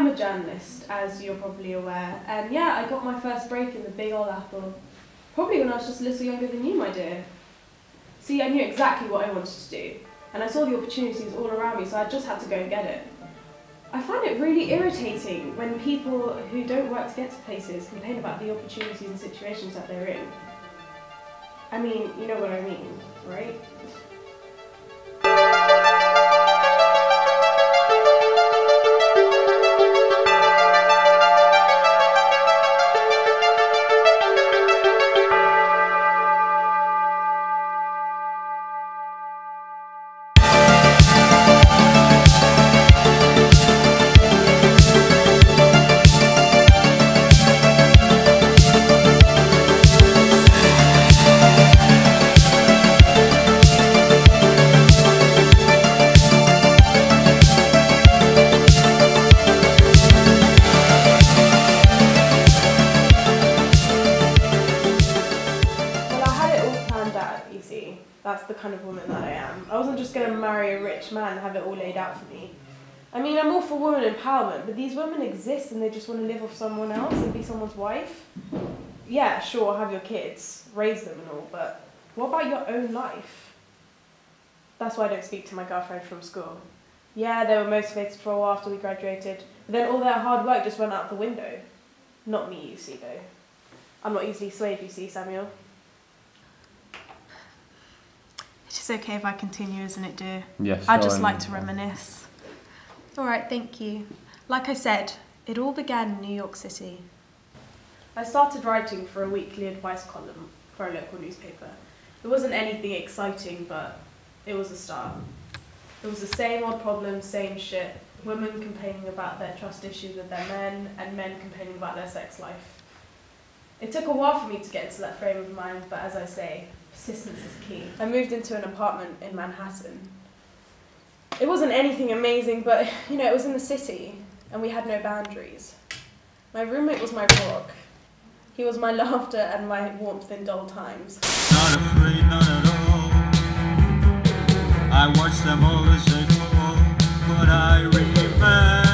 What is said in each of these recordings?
I'm a journalist, as you're probably aware, and yeah, I got my first break in the big old apple. Probably when I was just a little younger than you, my dear. See, I knew exactly what I wanted to do, and I saw the opportunities all around me, so I just had to go and get it. I find it really irritating when people who don't work to get to places complain about the opportunities and situations that they're in. I mean, you know what I mean, right? You see. That's the kind of woman that I am. I wasn't just going to marry a rich man and have it all laid out for me. I mean, I'm all for women empowerment, but these women exist and they just want to live off someone else and be someone's wife. Yeah, sure, have your kids, raise them and all, but what about your own life? That's why I don't speak to my girlfriend from school. Yeah, they were motivated for a while after we graduated, but then all their hard work just went out the window. Not me, you see, though. I'm not easily swayed, you see, Samuel. It is okay if I continue, isn't it, dear? Yes. I just go like to reminisce. All right, thank you. Like I said, it all began in New York City. I started writing for a weekly advice column for a local newspaper. It wasn't anything exciting, but it was a start. It was the same old problem, same shit. Women complaining about their trust issues with their men, and men complaining about their sex life. It took a while for me to get into that frame of mind, but as I say, persistence is key. I moved into an apartment in Manhattan. It wasn't anything amazing, but you know, it was in the city, and we had no boundaries. My roommate was my rock. He was my laughter and my warmth in dull times. Not afraid, not at all. I watch them all as they but I remember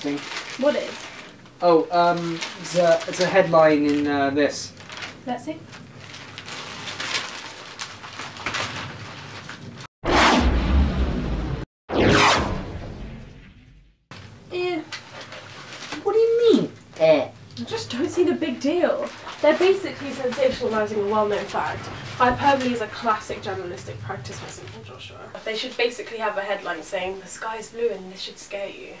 disgusting. What is? Oh, um, it's a, it's a headline in uh, this. Let's see. Eh, What do you mean? Eh. I just don't see the big deal. They're basically sensationalising a well-known fact. Hyperbole is a classic journalistic practice, my simple Joshua. They should basically have a headline saying, the sky's blue and this should scare you.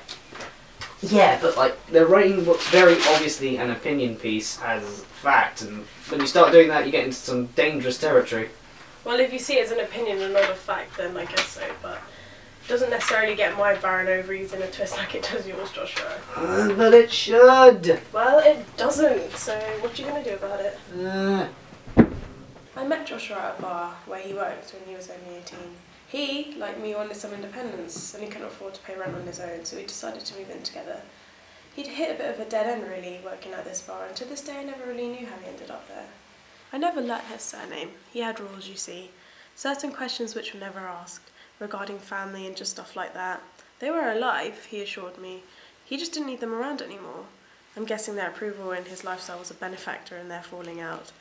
Yeah, but like they're writing what's very obviously an opinion piece as fact, and when you start doing that, you get into some dangerous territory. Well, if you see it as an opinion and not a fact, then I guess so, but it doesn't necessarily get my barren ovaries in a twist like it does yours, Joshua. Uh, but it should. Well, it doesn't, so what are you gonna do about it? Uh, I met Joshua at a bar where he worked when he was only 18. He, like me, wanted some independence and he couldn't afford to pay rent on his own, so we decided to move in together. He'd hit a bit of a dead end, really, working at this bar, and to this day I never really knew how he ended up there. I never learnt his surname. He had rules, you see. Certain questions which were never asked, regarding family and just stuff like that. They were alive, he assured me. He just didn't need them around anymore. I'm guessing their approval in his lifestyle was a benefactor in their falling out.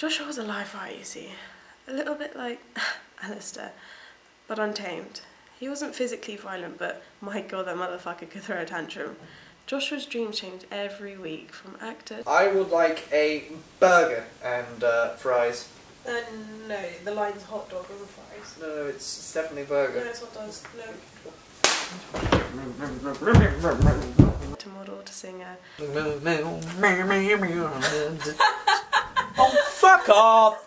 Joshua was a live wire, you see. A little bit like Alistair, but untamed. He wasn't physically violent, but my god, that motherfucker could throw a tantrum. Joshua's dreams changed every week, from actor. I would like a burger and uh, fries. Uh, no, the line's hot dog and fries. No, no, it's, it's definitely burger. No, it's hot dogs. No. To model, to singer. fuck off!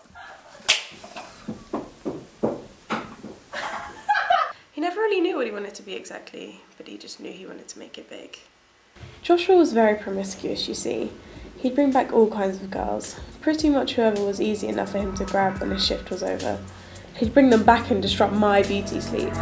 He never really knew what he wanted to be exactly, but he just knew he wanted to make it big. Joshua was very promiscuous, you see. He'd bring back all kinds of girls, pretty much whoever was easy enough for him to grab when his shift was over. He'd bring them back and disrupt my beauty sleep.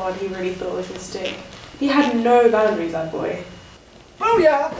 God, he really thought was his stick. He had no boundaries, that boy. Oh yeah!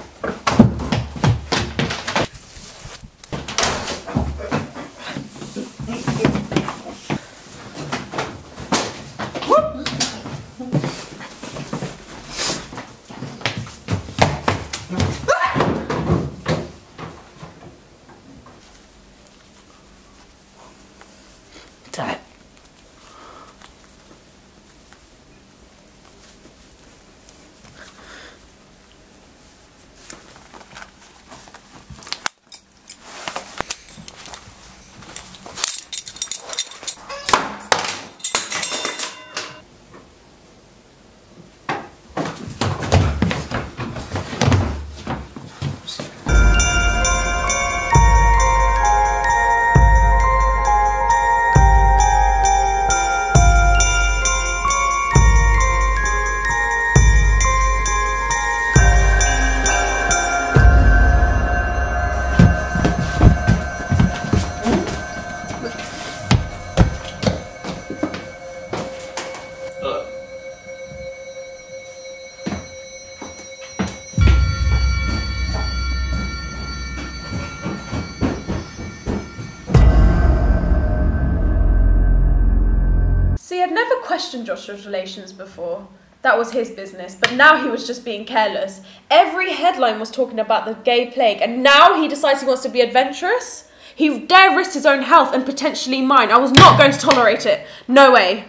I'd never questioned Joshua's relations before. That was his business, but now he was just being careless. Every headline was talking about the gay plague, and now he decides he wants to be adventurous? He dare risk his own health and potentially mine. I was not going to tolerate it. No way.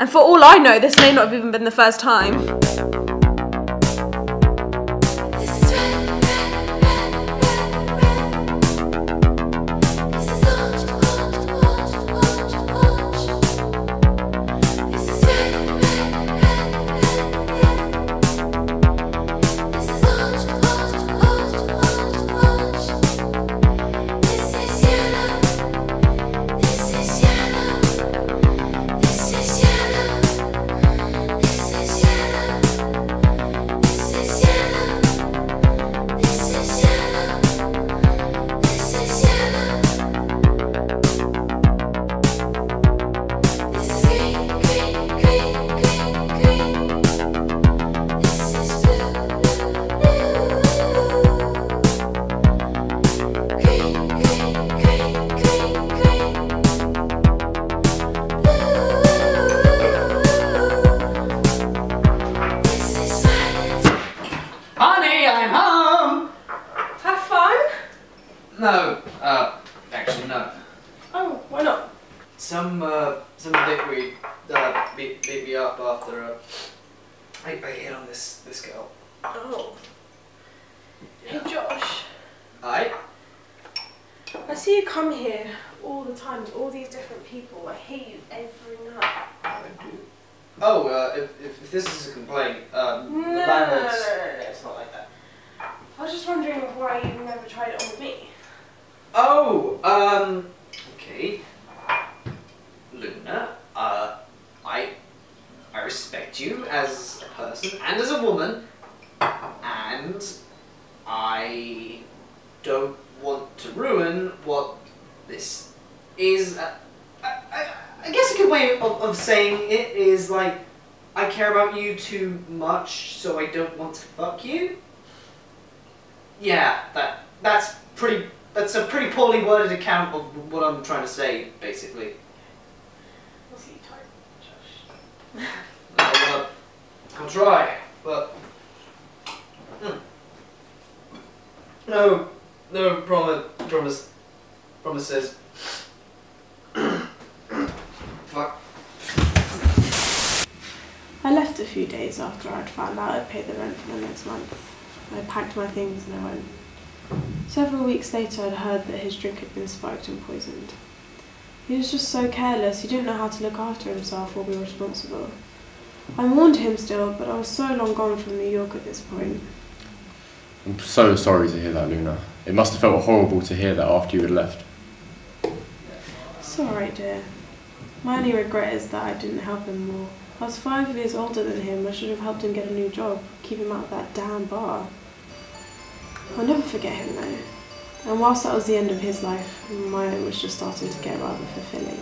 And for all I know, this may not have even been the first time. Oh, uh, if, if, if this is a complaint, um, No, the no, no, no, no, no, no, it's not like that. I was just wondering why you never tried it on with me. Oh, um, okay. Luna, uh, I, I respect you as a person and as a woman, and I don't want to ruin what this is. Uh, I, I, guess a good way of, of saying it is like, I care about you too much, so I don't want to fuck you. Yeah, that that's pretty. That's a pretty poorly worded account of what I'm trying to say, basically. I'll see you Josh. I'll, uh, I'll try, but hmm. no, no promise, promise, promises. Fuck. I left a few days after I'd found out I'd paid the rent for the next month. I packed my things and I went. Several weeks later, I'd heard that his drink had been spiked and poisoned. He was just so careless, he didn't know how to look after himself or be responsible. I warned him still, but I was so long gone from New York at this point. I'm so sorry to hear that, Luna. It must have felt horrible to hear that after you had left. It's alright, dear. My only regret is that I didn't help him more. I was five years older than him. I should have helped him get a new job, keep him out of that damn bar. I'll never forget him though. And whilst that was the end of his life, my own was just starting to get rather fulfilling.